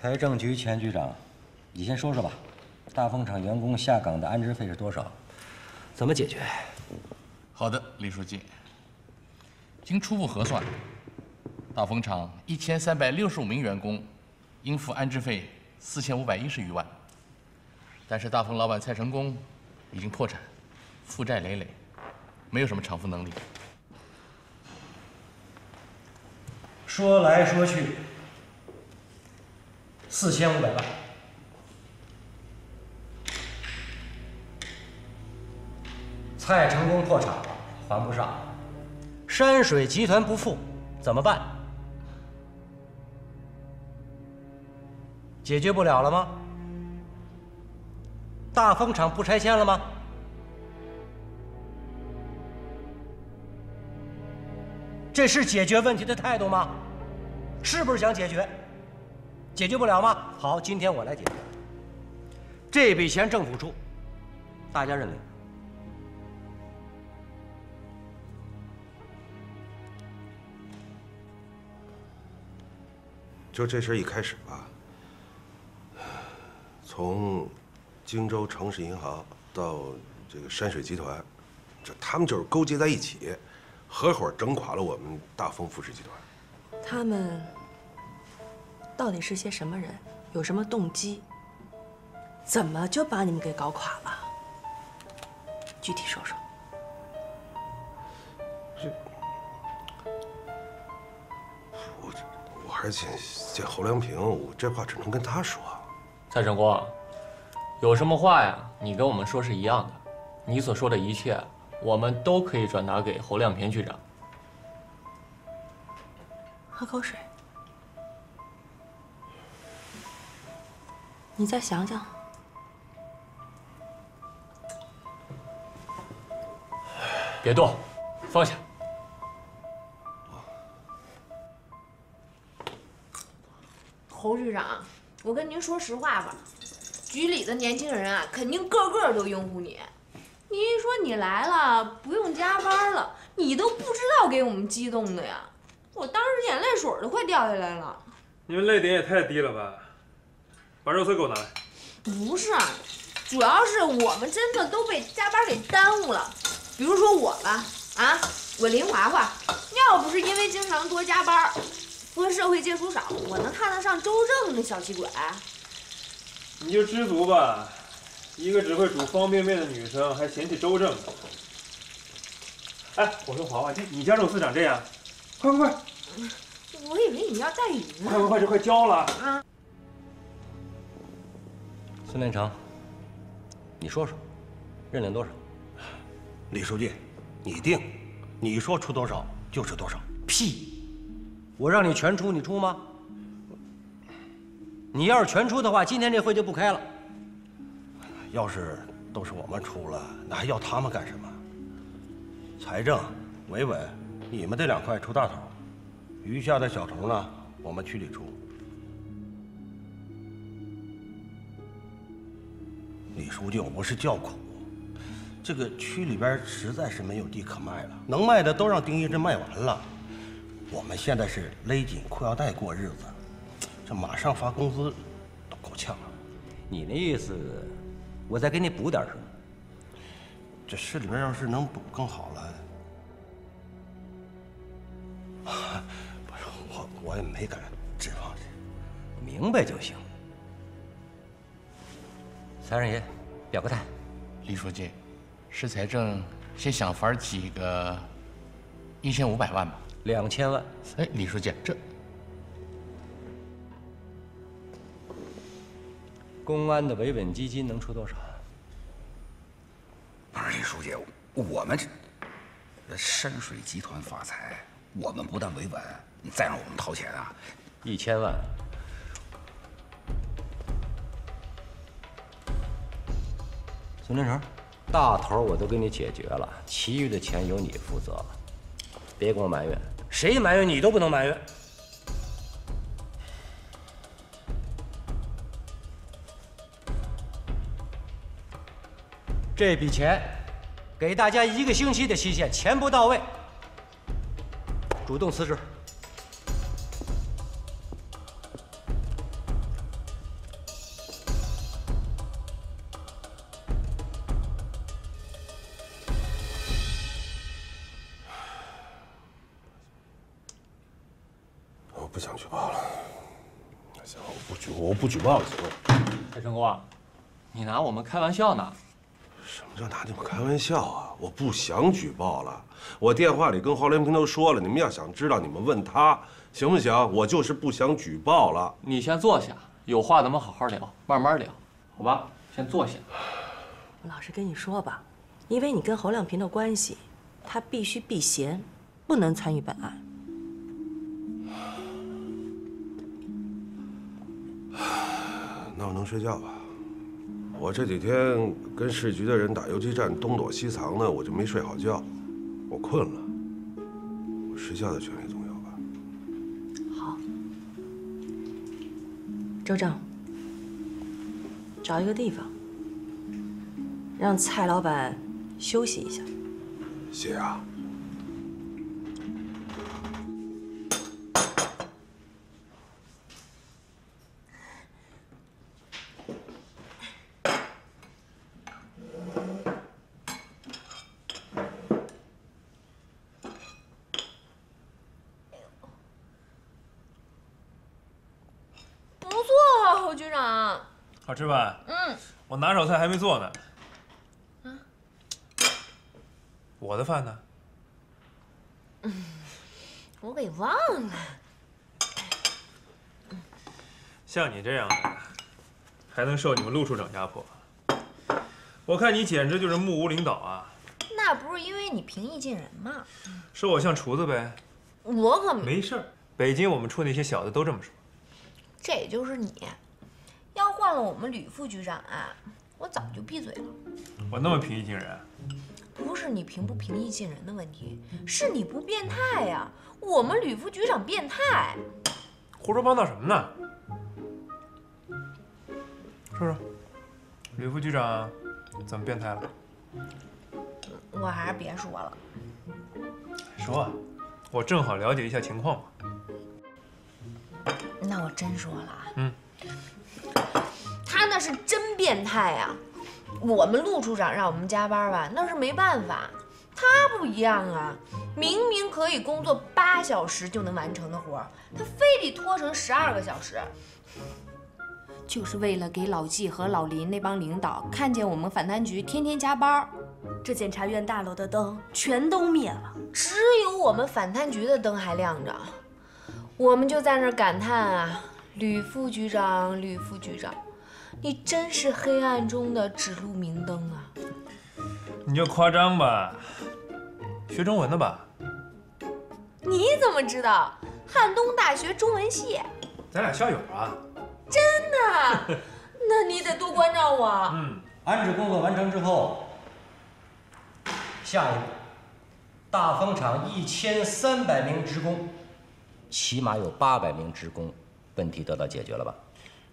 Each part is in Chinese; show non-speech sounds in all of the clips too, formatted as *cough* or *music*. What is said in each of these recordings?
财政局钱局长，你先说说吧，大风厂员工下岗的安置费是多少？怎么解决？好的，李书记。经初步核算，大风厂一千三百六十五名员工应付安置费四千五百一十余万，但是大风老板蔡成功已经破产，负债累累，没有什么偿付能力。说来说去，四千五百万，蔡成功破产了，还不上；山水集团不富，怎么办？解决不了了吗？大风厂不拆迁了吗？这是解决问题的态度吗？是不是想解决？解决不了吗？好，今天我来解决。这笔钱政府出，大家认领。就这事儿一开始吧，从荆州城市银行到这个山水集团，这他们就是勾结在一起，合伙整垮了我们大丰富士集团。他们到底是些什么人？有什么动机？怎么就把你们给搞垮了？具体说说。我我还是见见侯良平，我这话只能跟他说。蔡成功，有什么话呀？你跟我们说是一样的。你所说的一切，我们都可以转达给侯亮平局长。喝口水。你再想想。别动，放下。侯局长，我跟您说实话吧，局里的年轻人啊，肯定个个都拥护你。你一说你来了，不用加班了，你都不知道给我们激动的呀！我当时眼泪水都快掉下来了。你们泪点也太低了吧！把肉丝给我拿来。不是，主要是我们真的都被加班给耽误了。比如说我吧，啊，我林华华，要不是因为经常多加班，和社会接触少，我能看得上周正那小气鬼？你就知足吧，一个只会煮方便面的女生还嫌弃周正。哎，我说华华，这你家肉丝长这样，快快快！我以为你要带鱼呢。快快快，这快焦了。啊！孙连成，你说说，认领多少？李书记，你定，你说出多少就是多少。屁！我让你全出，你出吗？你要是全出的话，今天这会就不开了。要是都是我们出了，那还要他们干什么？财政、维稳，你们这两块出大头，余下的小头呢，我们区里出。李书记，我不是叫苦，这个区里边实在是没有地可卖了，能卖的都让丁义珍卖完了。我们现在是勒紧裤腰带过日子，这马上发工资都够呛了。你那意思，我再给你补点什么？这市里边要是能补更好了。*laughs* 不是我，我也没敢指望谁。明白就行。财神爷，表个态。李书记，市财政先想法挤个一千五百万吧。两千万。哎，李书记，这公安的维稳基金能出多少？不是李书记，我们这山水集团发财，我们不但维稳，你再让我们掏钱啊？一千万。孙连成，大头我都给你解决了，其余的钱由你负责了，别跟我埋怨，谁埋怨你都不能埋怨。这笔钱，给大家一个星期的期限，钱不到位，主动辞职。不举报了，行了。蔡成功，你拿我们开玩笑呢？什么叫拿你们开玩笑啊？我不想举报了。我电话里跟郝连平都说了，你们要想知道，你们问他行不行？我就是不想举报了。你先坐下，有话咱们好好聊，慢慢聊，好吧？先坐下。我老实跟你说吧，因为你跟侯亮平的关系，他必须避嫌，不能参与本案。睡觉吧？我这几天跟市局的人打游击战，东躲西藏的，我就没睡好觉，我困了。我睡觉的权利总有吧？好，周正，找一个地方，让蔡老板休息一下。谢啊。不错啊，侯局长。好吃吧？嗯，我拿手菜还没做呢。我的饭呢？嗯 *laughs* 我给忘了。像你这样的，还能受你们陆处长压迫？我看你简直就是目无领导啊！那不是因为你平易近人吗？说我像厨子呗？我可没，没事儿，北京我们处那些小子都这么说。这也就是你。要换了我们吕副局长啊，我早就闭嘴了。我那么平易近人？不是你平不平易近人的问题，是你不变态呀。我们吕副局长变态，胡说八道什么呢？说说，吕副局长怎么变态了？我还是别说了。说啊，我正好了解一下情况嘛。那我真说了啊，嗯，他那是真变态呀。我们陆处长让我们加班吧，那是没办法。他不一样啊，明明可以工作八小时就能完成的活儿，他非得拖成十二个小时，就是为了给老纪和老林那帮领导看见我们反贪局天天加班，这检察院大楼的灯全都灭了，只有我们反贪局的灯还亮着。我们就在那儿感叹啊，吕副局长，吕副局长，你真是黑暗中的指路明灯啊！你就夸张吧，学中文的吧？你怎么知道？汉东大学中文系，咱俩校友啊。真的？那你得多关照我。嗯，安置工作完成之后，下一步，大风厂一千三百名职工，起码有八百名职工问题得到解决了吧？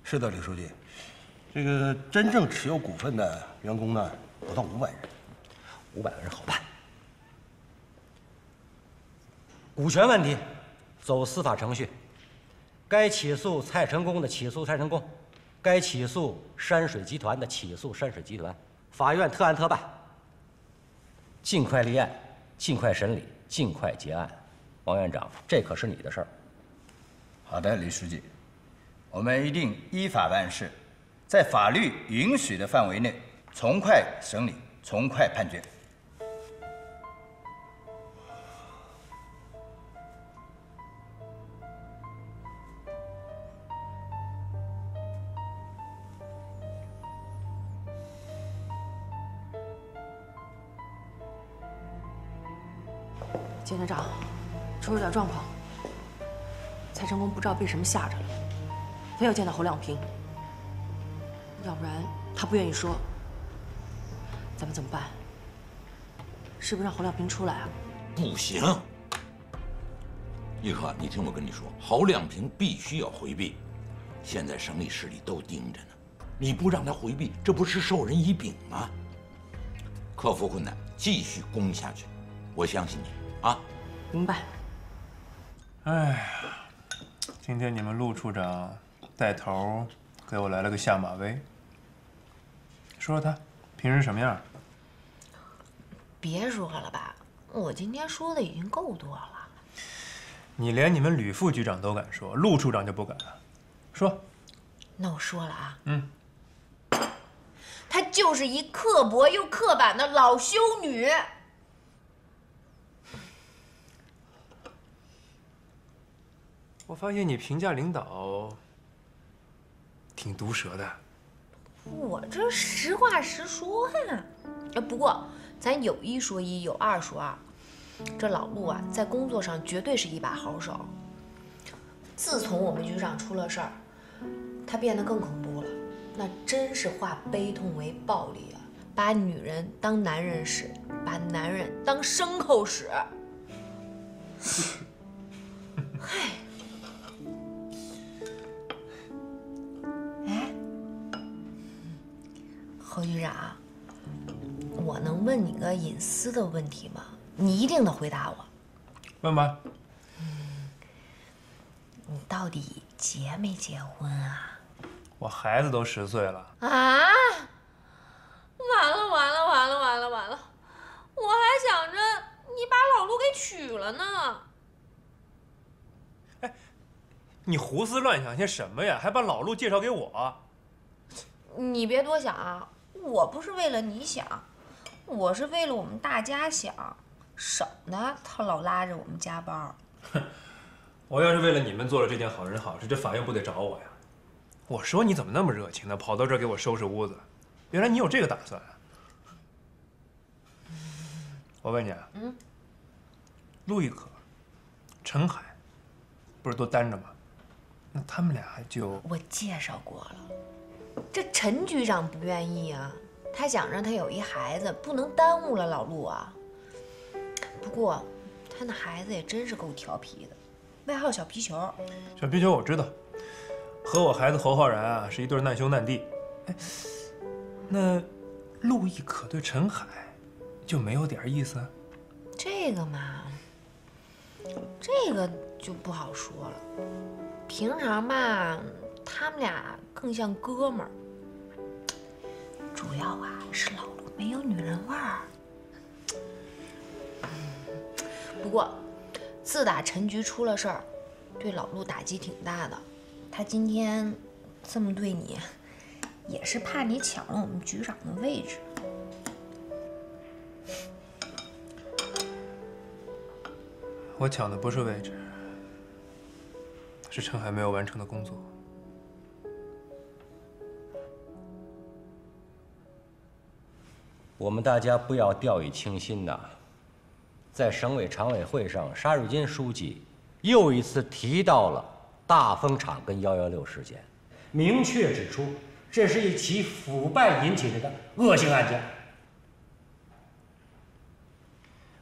是的，李书记，这个真正持有股份的员工呢，不到五百人。五百个人好办。股权问题，走司法程序。该起诉蔡成功的起诉蔡成功，该起诉山水集团的起诉山水集团。法院特案特办，尽快立案，尽快审理，尽快结案。王院长，这可是你的事儿。好的，李书记，我们一定依法办事，在法律允许的范围内，从快审理，从快判决。检察长，出了点状况。蔡成功不知道被什么吓着了，非要见到侯亮平，要不然他不愿意说。咱们怎么办？是不是让侯亮平出来啊？不行，立刻，你听我跟你说，侯亮平必须要回避。现在省里市里都盯着呢，你不让他回避，这不是授人以柄吗？克服困难，继续攻下去，我相信你啊！明白。哎呀，今天你们陆处长带头给我来了个下马威。说说他平时什么样？别说了吧，我今天说的已经够多了。你连你们吕副局长都敢说，陆处长就不敢了？说，那我说了啊，嗯，她就是一刻薄又刻板的老修女。我发现你评价领导挺毒舌的。我这实话实说呀。哎，不过咱有一说一，有二说二，这老陆啊，在工作上绝对是一把好手。自从我们局长出了事儿，他变得更恐怖了，那真是化悲痛为暴力啊，把女人当男人使，把男人当牲口使。嗨。侯局长，我能问你个隐私的问题吗？你一定得回答我。问吧。你到底结没结婚啊？我孩子都十岁了。啊！完了完了完了完了完了！我还想着你把老陆给娶了呢。哎你胡思乱想些什么呀？还把老陆介绍给我？你别多想啊，我不是为了你想，我是为了我们大家想，省得他老拉着我们加班。哼 *laughs* 我要是为了你们做了这件好人好事，这法院不得找我呀？我说你怎么那么热情呢？跑到这儿给我收拾屋子，原来你有这个打算啊！我问你啊，嗯，陆亦可、陈海，不是都单着吗？那他们俩就我介绍过了，这陈局长不愿意啊，他想让他有一孩子，不能耽误了老陆啊。不过，他那孩子也真是够调皮的，外号小皮球。小皮球我知道，和我孩子侯浩然啊是一对难兄难弟。哎，那陆毅可对陈海就没有点意思？这个嘛，这个就不好说了。平常吧，他们俩更像哥们儿。主要啊是老陆没有女人味儿。不过，自打陈局出了事儿，对老陆打击挺大的。他今天这么对你，也是怕你抢了我们局长的位置。我抢的不是位置，是陈海没有完成的工作。我们大家不要掉以轻心呐。在省委常委会上，沙瑞金书记又一次提到了大风厂跟幺幺六事件，明确指出这是一起腐败引起的恶性案件。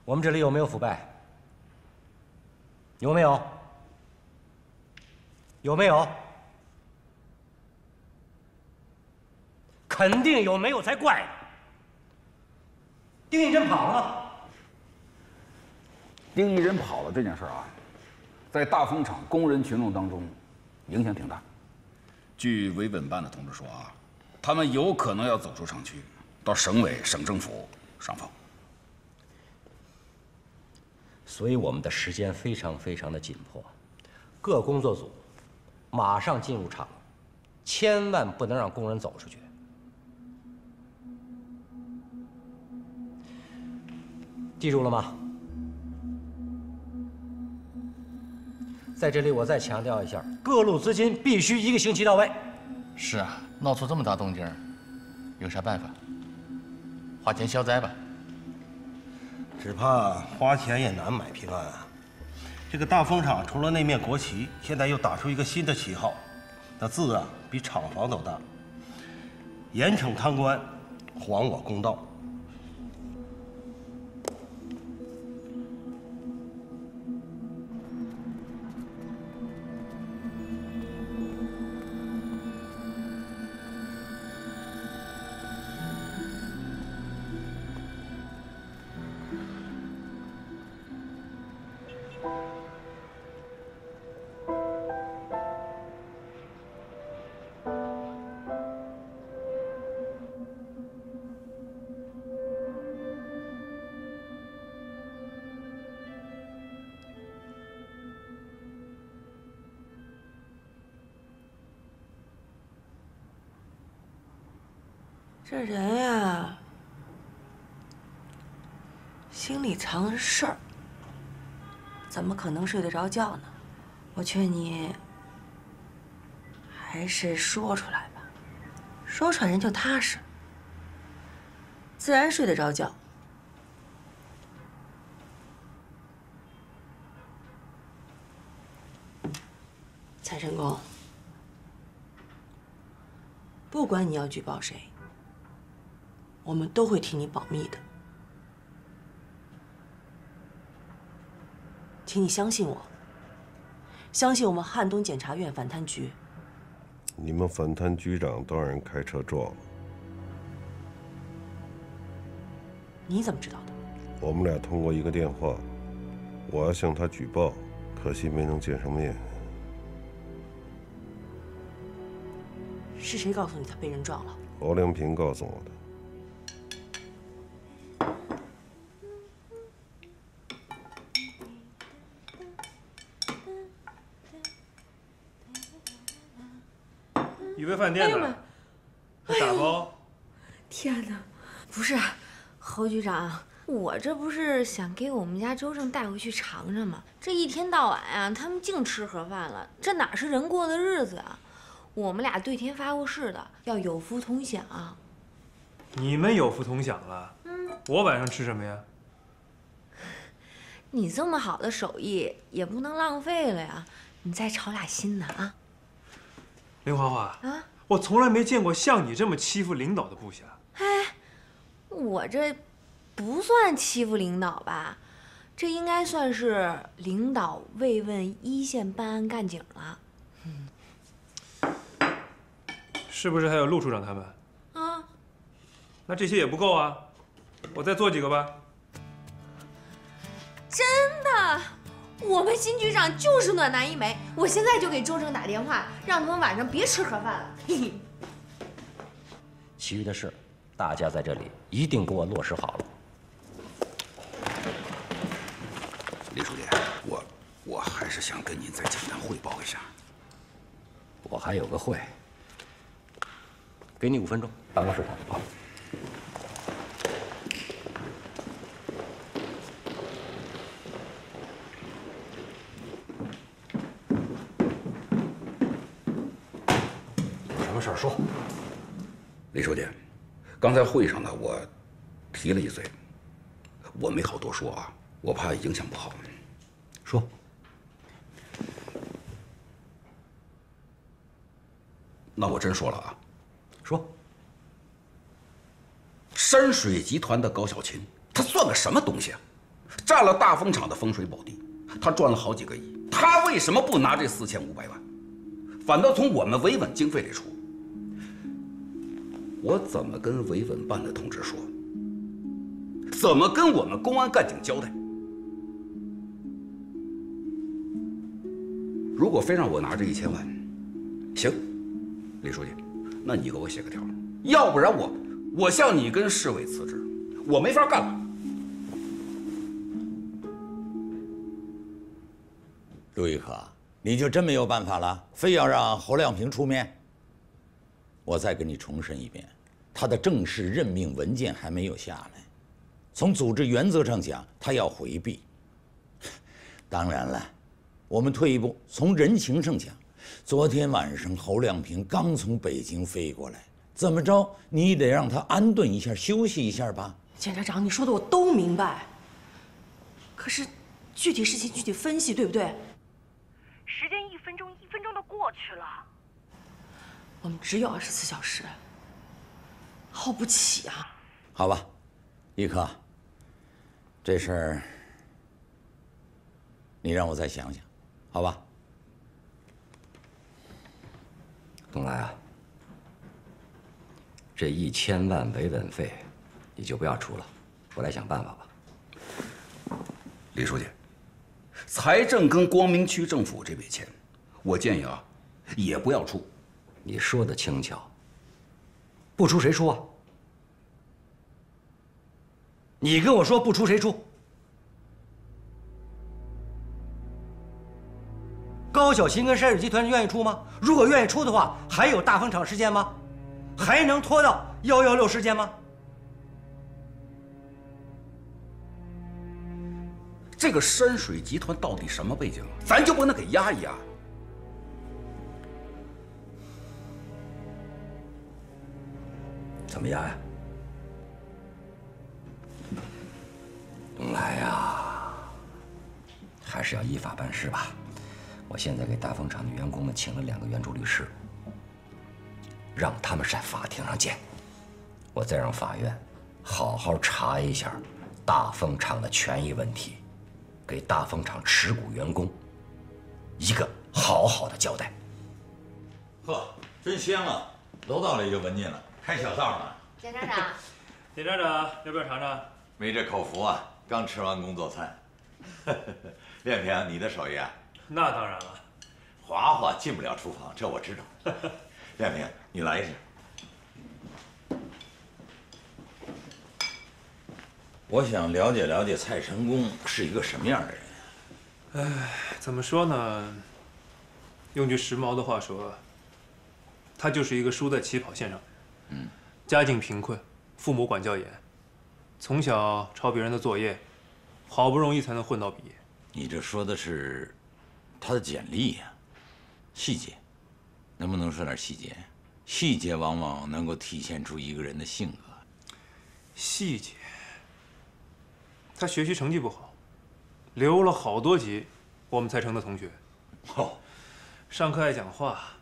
我们这里有没有腐败？有没有？有没有？肯定有，没有才怪。丁义珍跑了。丁义珍跑了这件事啊，在大风厂工人群众当中影响挺大。据维稳办的同志说啊，他们有可能要走出厂区，到省委、省政府上访。所以我们的时间非常非常的紧迫，各工作组马上进入厂，千万不能让工人走出去。记住了吗？在这里我再强调一下，各路资金必须一个星期到位。是啊，闹出这么大动静，有啥办法？花钱消灾吧。只怕花钱也难买平安啊！这个大风厂除了那面国旗，现在又打出一个新的旗号，那字啊比厂房都大。严惩贪官，还我公道。睡得着觉呢？我劝你，还是说出来吧，说出来人就踏实，自然睡得着觉。蔡成功，不管你要举报谁，我们都会替你保密的，请你相信我，相信我们汉东检察院反贪局。你们反贪局长都让人开车撞了，你怎么知道的？我们俩通过一个电话，我要向他举报，可惜没能见上面。是谁告诉你他被人撞了？侯良平告诉我的。饭店呢？还打包？天哪，不是，侯局长，我这不是想给我们家周正带回去尝尝吗？这一天到晚呀，他们净吃盒饭了，这哪是人过的日子啊？我们俩对天发过誓的，要有福同享。你们有福同享了。嗯，我晚上吃什么呀？你这么好的手艺也不能浪费了呀！你再炒俩新的啊！林华华啊，我从来没见过像你这么欺负领导的部下。哎，我这不算欺负领导吧？这应该算是领导慰问一线办案干警了。是不是还有陆处长他们？啊，那这些也不够啊，我再做几个吧。我们新局长就是暖男一枚，我现在就给周正打电话，让他们晚上别吃盒饭了。嘿嘿。其余的事，大家在这里一定给我落实好了。李书记，我我还是想跟您再简单汇报一下。我还有个会，给你五分钟，办公室谈。好。有什么事儿说。李书记，刚才会上呢，我提了一嘴，我没好多说啊，我怕影响不好。说。那我真说了啊，说。山水集团的高小琴，他算个什么东西啊？占了大风厂的风水宝地，他赚了好几个亿，他为什么不拿这四千五百万，反倒从我们维稳经费里出？我怎么跟维稳办的同志说？怎么跟我们公安干警交代？如果非让我拿这一千万，行，李书记，那你给我写个条，要不然我我向你跟市委辞职，我没法干了。陆玉可，你就真没有办法了，非要让侯亮平出面？我再跟你重申一遍，他的正式任命文件还没有下来，从组织原则上讲，他要回避。*laughs* 当然了，我们退一步，从人情上讲，昨天晚上侯亮平刚从北京飞过来，怎么着你得让他安顿一下，休息一下吧。检察长，你说的我都明白，可是具体事情具体分析，对不对？时间一分钟一分钟的过去了，我们只有二十四小时，耗不起啊！好吧，一科，这事儿你让我再想想，好吧？东来啊，这一千万维稳费，你就不要出了，我来想办法吧。李书记，财政跟光明区政府这笔钱，我建议啊，也不要出。你说的轻巧，不出谁出啊？你跟我说不出谁出？高小琴跟山水集团愿意出吗？如果愿意出的话，还有大风厂事件吗？还能拖到幺幺六事件吗？这个山水集团到底什么背景？咱就不能给压一压？怎么样呀？东来呀，还是要依法办事吧。我现在给大风厂的员工们请了两个援助律师，让他们在法庭上见。我再让法院好好查一下大风厂的权益问题，给大风厂持股员工一个好好的交代。呵，真香啊！楼道里就闻见了，开小灶呢。检察长，*laughs* 检察长要不要尝尝？没这口福啊，刚吃完工作餐。*laughs* 亮平，你的手艺啊？那当然了，华华进不了厨房，这我知道。*laughs* 亮平，你来一下。我想了解了解蔡成功是一个什么样的人。哎，怎么说呢？用句时髦的话说，他就是一个输在起跑线上。嗯，家境贫困，父母管教严，从小抄别人的作业，好不容易才能混到毕业。你这说的是他的简历呀、细节，能不能说点细节？细节往往能够体现出一个人的性格。细节，他学习成绩不好，留了好多级，我们才成的同学。哦，上课爱讲话，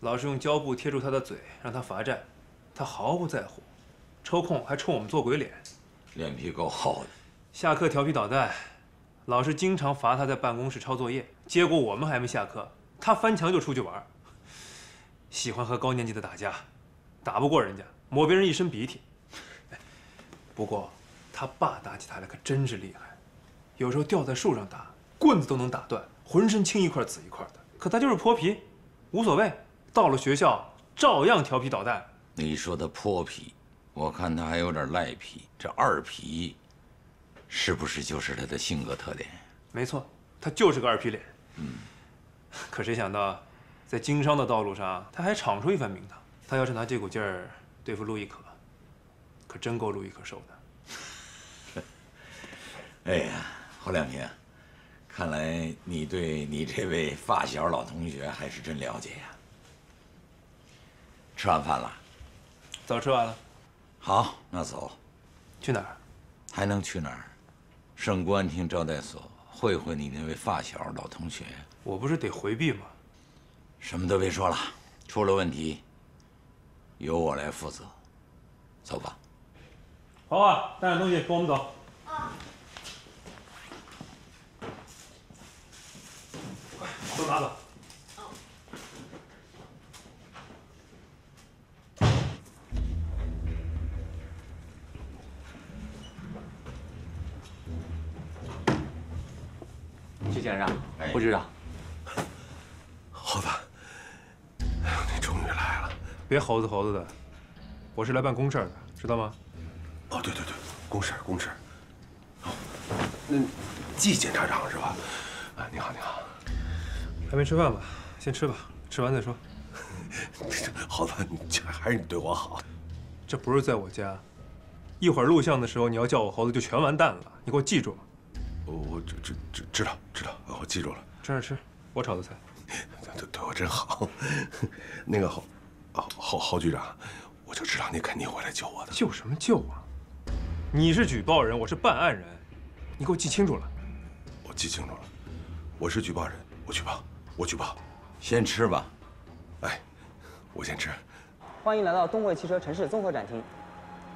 老师用胶布贴住他的嘴，让他罚站，他毫不在乎，抽空还冲我们做鬼脸。脸皮够厚的。下课调皮捣蛋，老师经常罚他在办公室抄作业，结果我们还没下课，他翻墙就出去玩。喜欢和高年级的打架，打不过人家，抹别人一身鼻涕。哎不过他爸打起他来可真是厉害，有时候吊在树上打，棍子都能打断，浑身青一块紫一块的。可他就是泼皮，无所谓，到了学校照样调皮捣蛋。你说他泼皮，我看他还有点赖皮。这二皮，是不是就是他的性格特点？没错，他就是个二皮脸。嗯，*laughs* 可谁想到，在经商的道路上，他还闯出一番名堂。他要是拿这股劲儿对付陆亦可，可真够陆亦可受的。*laughs* 哎呀，侯亮平，看来你对你这位发小老同学还是真了解呀。吃完饭了？早吃完了。好，那走。去哪儿？还能去哪儿？省公安厅招待所会会你那位发小老同学。我不是得回避吗？什么都别说了，出了问题由我来负责。走吧。华华，带点东西，跟我们走。快，都拿走。徐检察长，哎胡局长，猴子，哎呦，你终于来了。别猴子猴子的，我是来办公事的，知道吗？哦，对对对，公事公事。哦，那季检察长是吧？啊，你好你好。还没吃饭吧？先吃吧，吃完再说。猴子，你这还是你对我好。这不是在我家，一会儿录像的时候你要叫我猴子就全完蛋了，你给我记住。我我知知知知道知道，我记住了。吃着吃，我炒的菜。*laughs* 对对我真好。*laughs* 那个侯侯侯侯局长，我就知道你肯定会来救我的。救什么救啊？你是举报人，我是办案人，你给我记清楚了。我记清楚了，我是举报人，我举报，我举报。先吃吧。哎，我先吃。欢迎来到东汇汽车城市综合展厅。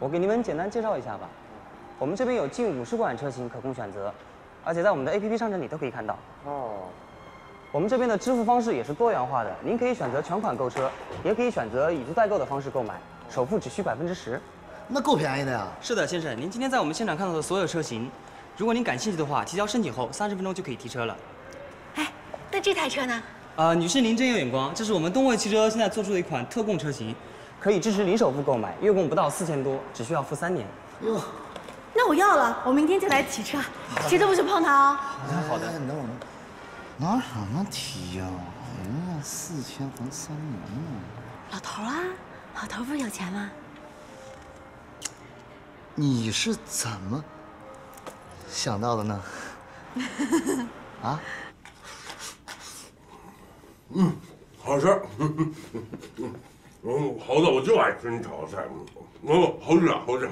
我给你们简单介绍一下吧。我们这边有近五十款车型可供选择，而且在我们的 APP 商城里都可以看到。哦。我们这边的支付方式也是多元化的，您可以选择全款购车，也可以选择以租代购的方式购买，首付只需百分之十。那够便宜的呀。是的，先生，您今天在我们现场看到的所有车型，如果您感兴趣的话，提交申请后三十分钟就可以提车了。哎那这台车呢？啊、女士您真有眼光，这是我们东汇汽车现在做出的一款特供车型，可以支持零首付购买，月供不到四千多，只需要付三年。哟，那我要了，我明天就来提车，谁都不许碰它哦。好的。那我们拿什么提呀？哎呀，四千还三年呢。老头啊，老头不是有钱吗？你是怎么想到的呢？*laughs* 啊？嗯，好吃。嗯嗯嗯，猴子，我就爱吃你炒的菜。嗯，好吃啊，好吃。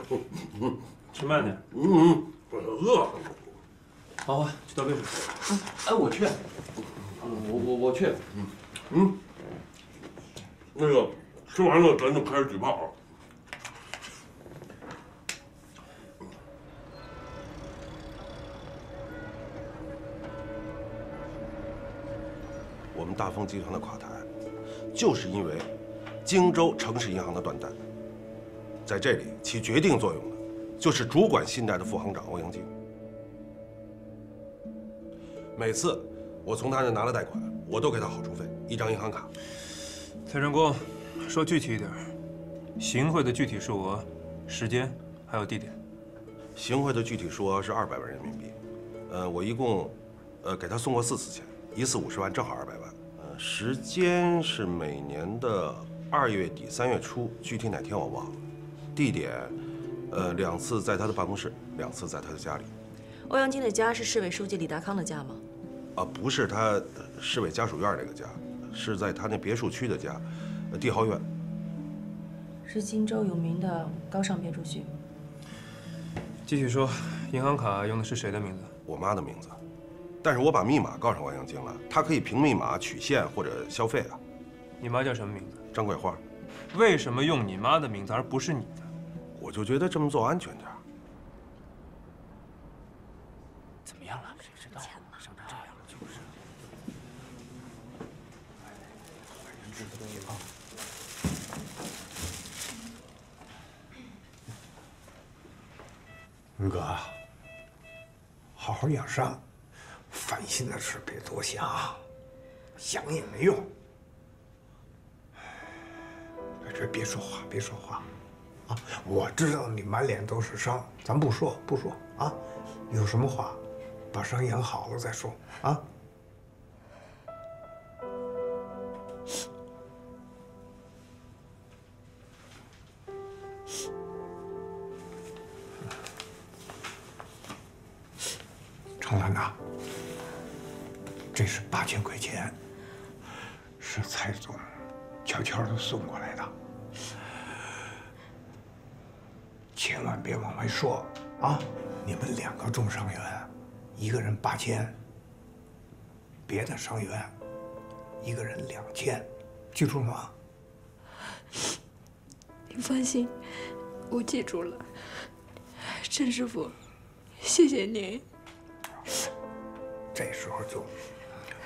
嗯，吃慢点。嗯嗯，我饿。好，啊，去倒杯水。嗯，哎，我去。我我我去。嗯嗯。那个，吃完了咱就开始举报啊。我们大丰集团的垮台，就是因为荆州城市银行的断贷。在这里起决定作用的，就是主管信贷的副行长欧阳靖。每次我从他那拿了贷款，我都给他好处费，一张银行卡。蔡成功，说具体一点，行贿的具体数额、时间还有地点。行贿的具体数额是二百万人民币，呃，我一共，呃，给他送过四次钱，一次五十万，正好二百万。呃，时间是每年的二月底三月初，具体哪天我忘了。地点，呃，两次在他的办公室，两次在他的家里。欧阳金的家是市委书记李达康的家吗？啊，不是他市委家属院那个家，是在他那别墅区的家，帝豪苑。是荆州有名的高尚别墅区。继续说，银行卡用的是谁的名字？我妈的名字，但是我把密码告诉欧阳晶了，她可以凭密码取现或者消费啊。你妈叫什么名字？张桂花。为什么用你妈的名字而不是你的？我就觉得这么做安全点。怎么样了？谁知道？伤成这样了，就是。人质的东西啊！文哥，好好养伤，烦心的事别多想，想也没用。这别说话，别说话。啊，我知道你满脸都是伤，咱不说不说啊，有什么话，把伤养好了再说啊。程兰呐，这是八千块钱，是蔡总悄悄的送过来的。千万别往外说啊！你们两个重伤员，一个人八千，别的伤员一个人两千，记住了吗？您放心，我记住了。陈师傅，谢谢您。这时候就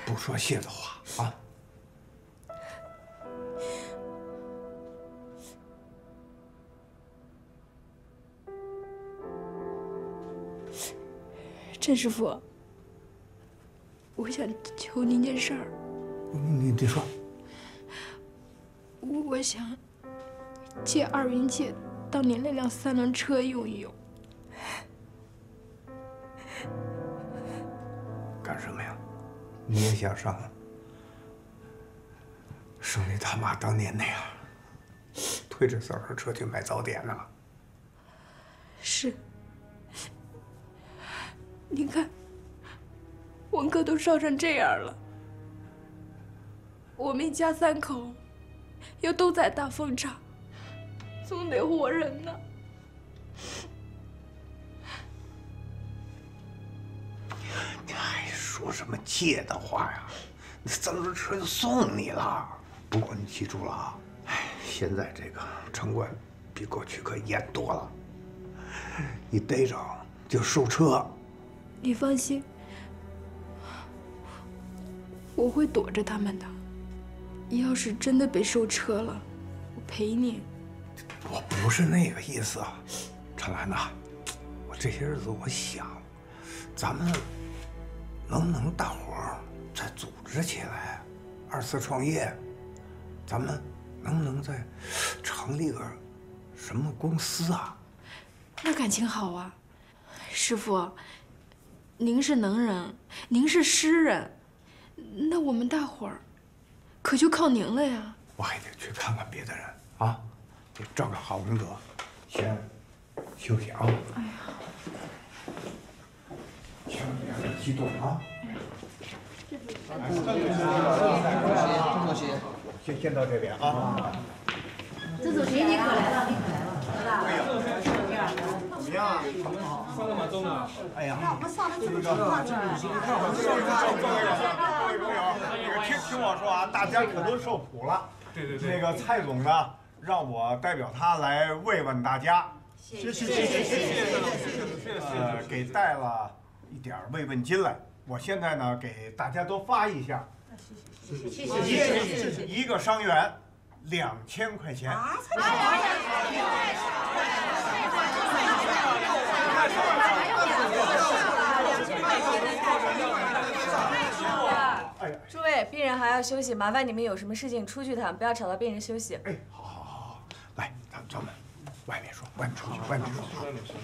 不说谢的话啊。陈师傅，我想求您件事儿。你你说。我我想借二云姐当年那辆三轮车用一用。干什么呀？你也想上？生你他妈当年那样，推着三轮车去买早点呢？是。你看，文哥都烧成这样了，我们一家三口又都在大风厂，总得活人呢。你还说什么借的话呀？那三轮车就送你了。不过你记住了啊，哎，现在这个城管比过去可严多了，一逮着就收车。你放心，我会躲着他们的。要是真的被收车了，我赔你。我不是那个意思，陈兰呐，我这些日子我想，咱们能不能大伙儿再组织起来，二次创业？咱们能不能再成立个什么公司啊？那感情好啊，师傅。您是能人，您是诗人，那我们大伙儿可就靠您了呀！我还得去看看别的人啊，得照看好文哥，先休息啊。哎呀，千万别激动啊。郑主席，先先到这边啊。郑主席，你可来了，你可来了，哎呀，怎么样啊？上了马中了。哎呀，那我们上来这么这个多郑主席，你看看，各位各位朋友，那个听听我说啊，大家可都受苦了。对对对。那个蔡总呢，让我代表他来慰问大家。谢谢谢谢谢谢谢谢呃，给带了一点慰问金来，我现在呢给大家都发一下。谢谢谢谢谢谢一个伤员，两千块钱。诸位，病人还要休息，麻烦你们有什么事情出去谈，不要吵到病人休息。哎，好好好，来，咱咱们外面说，外面出去，外面说。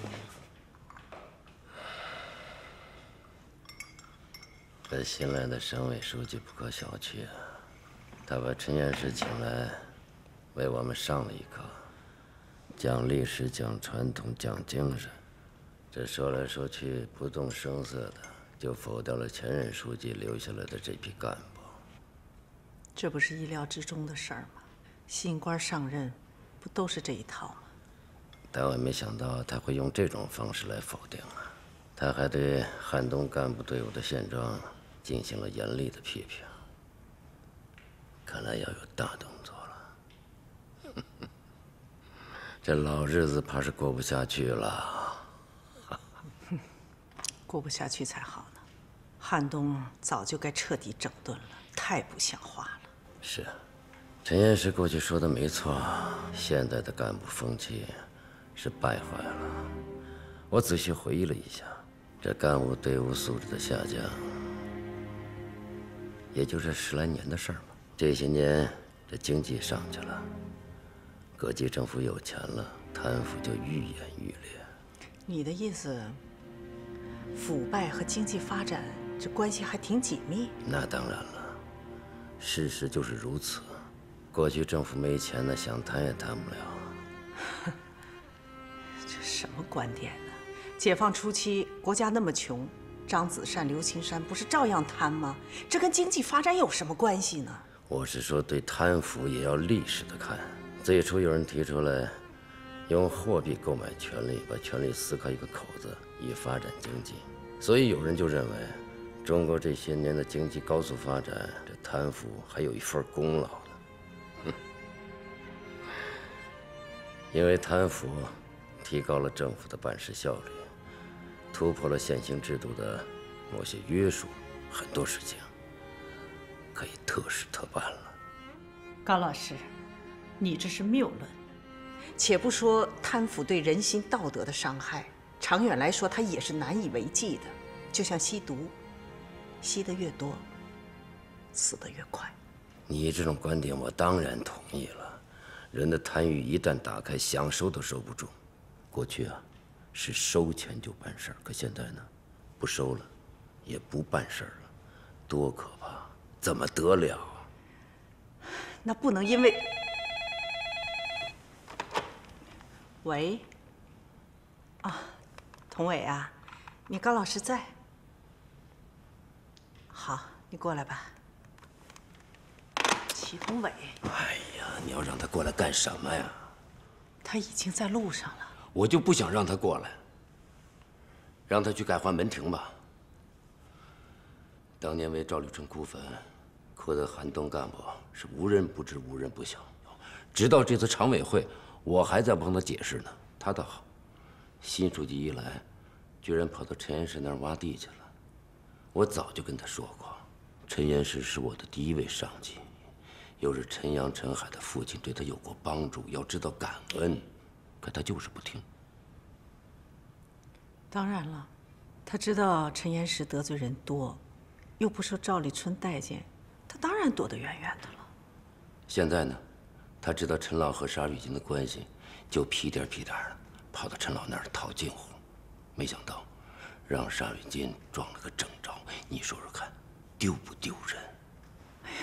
这新来的省委书记不可小觑啊，他把陈院士请来，为我们上了一课，讲历史，讲传统，讲精神。这说来说去，不动声色的就否掉了前任书记留下来的这批干部。这不是意料之中的事儿吗？新官上任，不都是这一套吗？但我没想到他会用这种方式来否定啊！他还对汉东干部队伍的现状进行了严厉的批评，看来要有大动作了。*laughs* 这老日子怕是过不下去了。过不下去才好呢。汉东早就该彻底整顿了，太不像话了。是啊，陈岩石过去说的没错，现在的干部风气是败坏了。我仔细回忆了一下，这干部队伍素质的下降，也就这十来年的事儿吧。这些年，这经济上去了，各级政府有钱了，贪腐就愈演愈烈。你的意思，腐败和经济发展这关系还挺紧密？那当然了，事实就是如此。过去政府没钱呢，想谈也谈不了。*laughs* 这什么观点呢？解放初期国家那么穷，张子善、刘青山不是照样贪吗？这跟经济发展有什么关系呢？我是说，对贪腐也要历史的看。最初有人提出来，用货币购买权力，把权力撕开一个口子，以发展经济。所以有人就认为，中国这些年的经济高速发展，这贪腐还有一份功劳呢。哼，因为贪腐提高了政府的办事效率，突破了现行制度的某些约束，很多事情可以特事特办了。高老师，你这是谬论。且不说贪腐对人心道德的伤害，长远来说，它也是难以为继的。就像吸毒，吸得越多，死得越快。你这种观点，我当然同意了。人的贪欲一旦打开，想收都收不住。过去啊，是收钱就办事儿，可现在呢，不收了，也不办事儿了，多可怕！怎么得了？那不能因为……喂，啊，童伟啊，你高老师在？好，你过来吧。祁同伟，哎呀，你要让他过来干什么呀？他已经在路上了。我就不想让他过来，让他去改换门庭吧。当年为赵立春哭坟，哭的寒冬干部是无人不知、无人不晓。直到这次常委会，我还在帮他解释呢。他倒好，新书记一来，居然跑到陈岩石那儿挖地去了。我早就跟他说过，陈岩石是我的第一位上级，又是陈阳、陈海的父亲，对他有过帮助，要知道感恩。可他就是不听。当然了，他知道陈岩石得罪人多，又不受赵立春待见，他当然躲得远远的了。现在呢，他知道陈老和沙玉金的关系，就屁颠屁颠的跑到陈老那儿套近乎，没想到让沙玉金撞了个正着。你说说看，丢不丢人？哎呀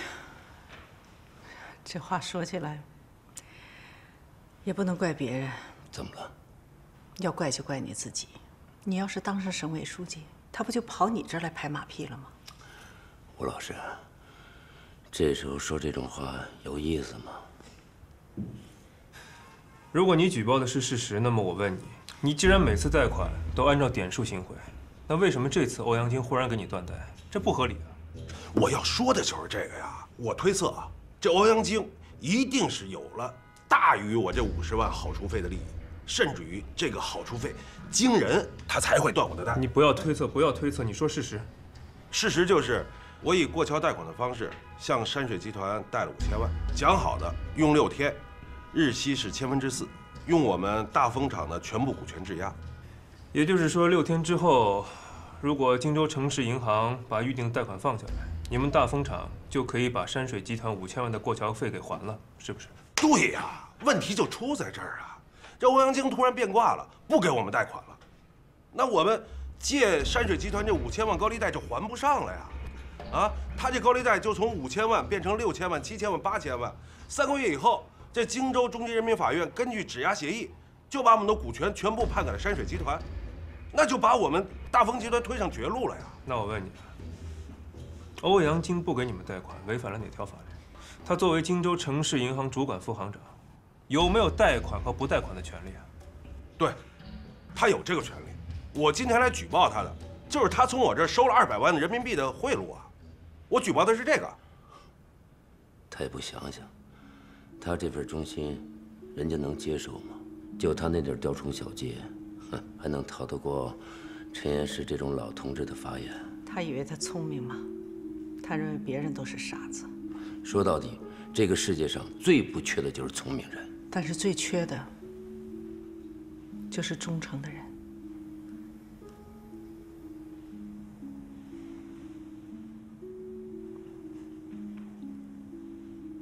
这话说起来，也不能怪别人。怎么了？要怪就怪你自己。你要是当上省委书记，他不就跑你这儿来拍马屁了吗？吴老师，这时候说这种话有意思吗？如果你举报的是事实，那么我问你，你既然每次贷款都按照点数行贿，那为什么这次欧阳晶忽然给你断贷？这不合理啊！我要说的就是这个呀。我推测啊，这欧阳晶一定是有了大于我这五十万好处费的利益，甚至于这个好处费惊人，他才会断我的贷。你不要推测，不要推测，你说事实。事实就是，我以过桥贷款的方式向山水集团贷了五千万，讲好的用六天，日息是千分之四，用我们大丰厂的全部股权质押。也就是说，六天之后，如果荆州城市银行把预定贷款放下来，你们大丰厂就可以把山水集团五千万的过桥费给还了，是不是？对呀，问题就出在这儿啊！这欧阳菁突然变卦了，不给我们贷款了，那我们借山水集团这五千万高利贷就还不上了呀！啊，他这高利贷就从五千万变成六千万、七千万、八千万，三个月以后，这荆州中级人民法院根据质押协议，就把我们的股权全部判给了山水集团，那就把我们大丰集团推上绝路了呀！那我问你，欧阳菁不给你们贷款，违反了哪条法律？他作为荆州城市银行主管副行长，有没有贷款和不贷款的权利啊？对，他有这个权利。我今天来举报他的，就是他从我这儿收了二百万人民币的贿赂啊！我举报的是这个。他也不想想，他这份忠心，人家能接受吗？就他那点雕虫小技，哼，还能逃得过陈岩石这种老同志的法眼？他以为他聪明吗？他认为别人都是傻子。说到底，这个世界上最不缺的就是聪明人。但是最缺的，就是忠诚的人。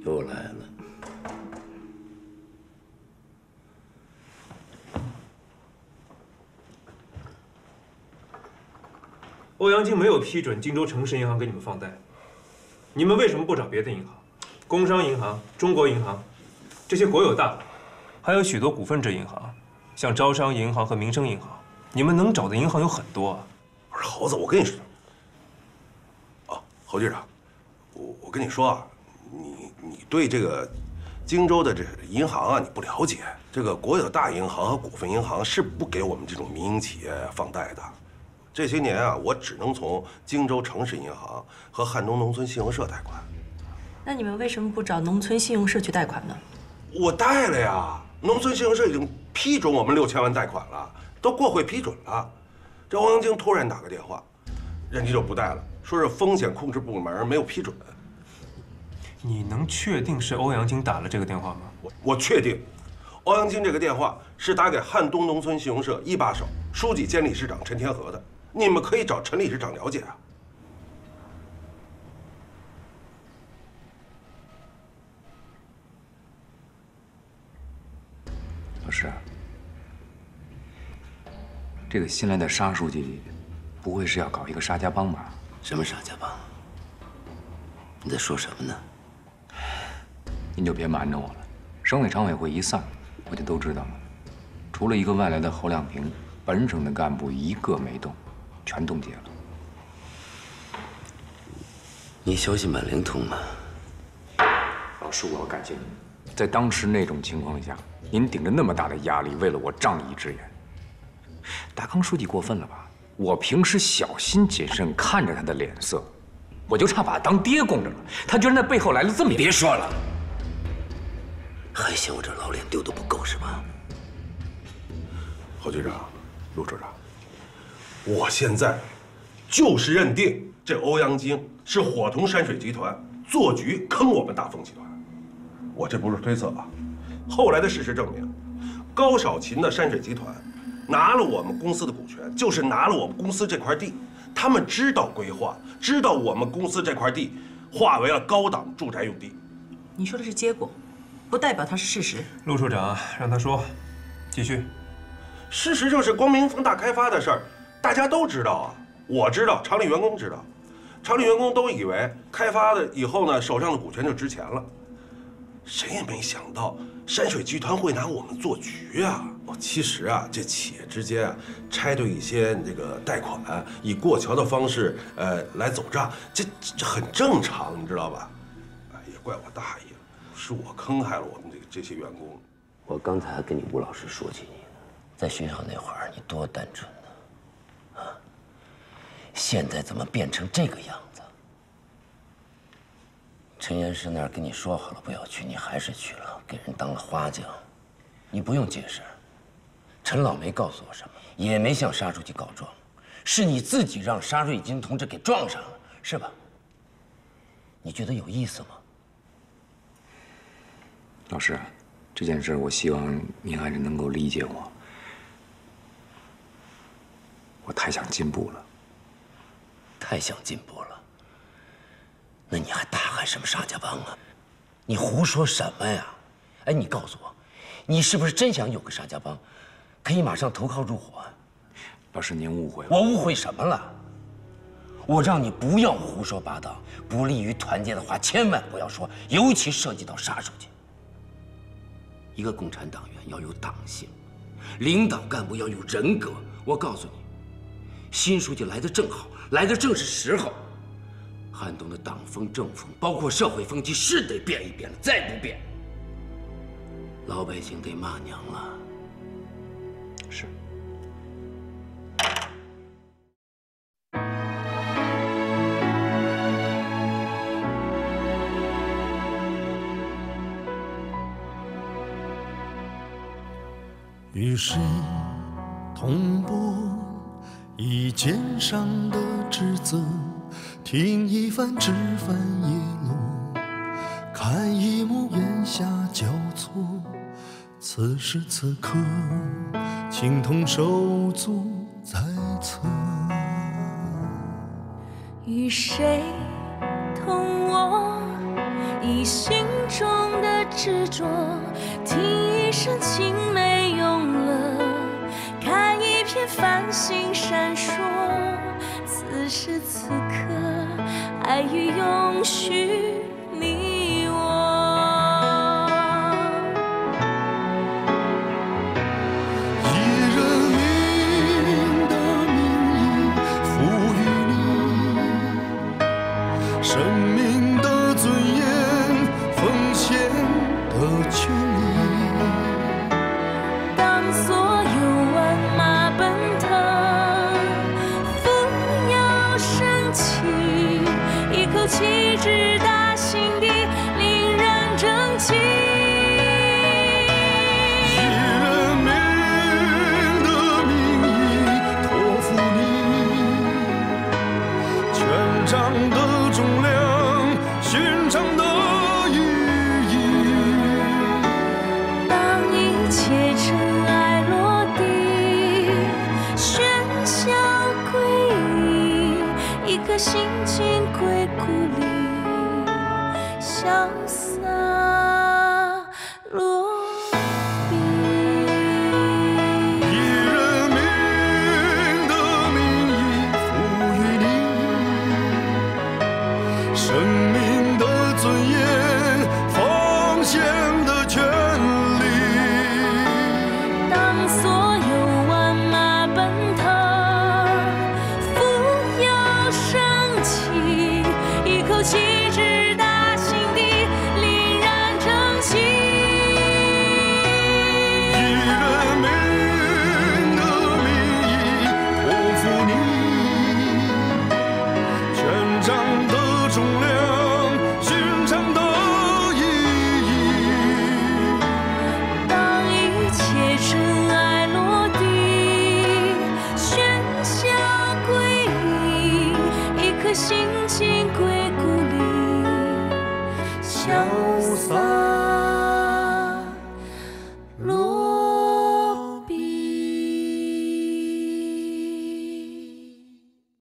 又来了。欧阳菁没有批准荆州城市银行给你们放贷，你们为什么不找别的银行？工商银行、中国银行，这些国有大行，还有许多股份制银行，像招商银行和民生银行，你们能找的银行有很多啊。不是猴子，我跟你说，哦，侯局长，我我跟你说啊，对这个荆州的这银行啊，你不了解。这个国有大银行和股份银行是不给我们这种民营企业放贷的。这些年啊，我只能从荆州城市银行和汉中农村信用社贷款。那你们为什么不找农村信用社去贷款呢？我贷了呀，农村信用社已经批准我们六千万贷款了，都过会批准了。这欧阳晶突然打个电话，人家就不贷了，说是风险控制部门没有批准。你能确定是欧阳菁打了这个电话吗？我我确定，欧阳菁这个电话是打给汉东农村信用社一把手、书记兼理事长陈天河的。你们可以找陈理事长了解啊。老师，这个新来的沙书记，不会是要搞一个沙家帮吧？什么沙家帮？你在说什么呢？您就别瞒着我了。省委常委会一散，我就都知道了。除了一个外来的侯亮平，本省的干部一个没动，全冻结了。你消息蛮灵通嘛。老师，我要感谢您。在当时那种情况下，您顶着那么大的压力，为了我仗义执言。达康书记过分了吧？我平时小心谨慎，看着他的脸色，我就差把他当爹供着了。他居然在背后来了这么……别说了，还嫌我这老脸丢的不够是吧？侯局长，陆处长，我现在就是认定这欧阳菁是伙同山水集团做局坑我们大丰集团。我这不是推测啊，后来的事实证明，高少勤的山水集团拿了我们公司的股权，就是拿了我们公司这块地。他们知道规划，知道我们公司这块地划为了高档住宅用地。你说的是结果，不代表它是事实。陆处长，让他说，继续。事实就是光明峰大开发的事儿，大家都知道啊，我知道，厂里员工知道，厂里员工都以为开发的以后呢，手上的股权就值钱了。谁也没想到，山水集团会拿我们做局啊！哦，其实啊，这企业之间啊，拆对一些这个贷款，以过桥的方式，呃，来走账，这这很正常，你知道吧？哎，也怪我大意了，是我坑害了我们这这些员工。我刚才还跟你吴老师说起你呢，在学校那会儿你多单纯呢，啊！现在怎么变成这个样子？陈岩师那儿跟你说好了不要去，你还是去了，给人当了花匠。你不用解释，陈老没告诉我什么，也没向沙书记告状，是你自己让沙瑞金同志给撞上了，是吧？你觉得有意思吗？老师，这件事我希望您还是能够理解我。我太想进步了，太想进步了。那你还大喊什么沙家浜啊？你胡说什么呀？哎，你告诉我，你是不是真想有个沙家浜，可以马上投靠入伙啊？老师，您误会了。我误会什么了？我让你不要胡说八道，不利于团结的话千万不要说，尤其涉及到沙书记。一个共产党员要有党性，领导干部要有人格。我告诉你，新书记来的正好，来的正是时候。汉东的党风政风，包括社会风气，是得变一变了。再不变，老百姓得骂娘了。与谁同播以肩上的职责？听一番枝繁叶落，看一幕檐下交错。此时此刻，情同手足在侧。与谁同我，以心中的执着，听一声青梅，繁星闪烁。此时此刻，爱与永续，寻找。